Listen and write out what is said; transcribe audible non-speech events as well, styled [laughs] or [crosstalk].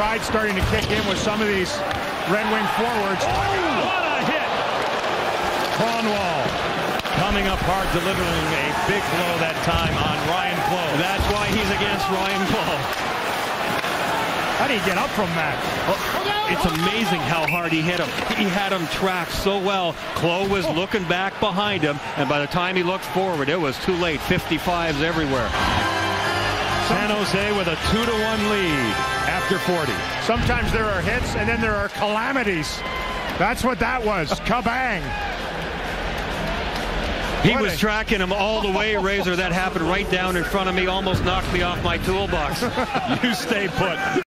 Pride starting to kick in with some of these Red Wing forwards. Oh, what a hit! Kronwall coming up hard, delivering a big blow that time on Ryane Clowe. That's why he's against Ryane Clowe. How do you get up from that? Oh, it's amazing how hard he hit him. He had him tracked so well. Clowe was oh. looking back behind him, and by the time he looked forward, it was too late. 55s everywhere. San Jose with a 2 to 1 lead after 40. Sometimes there are hits and then there are calamities. That's what that was. [laughs] Kabang. He What was a- tracking him all the way, Razor. That happened right down in front of me, almost knocked me off my toolbox. [laughs] You stay put.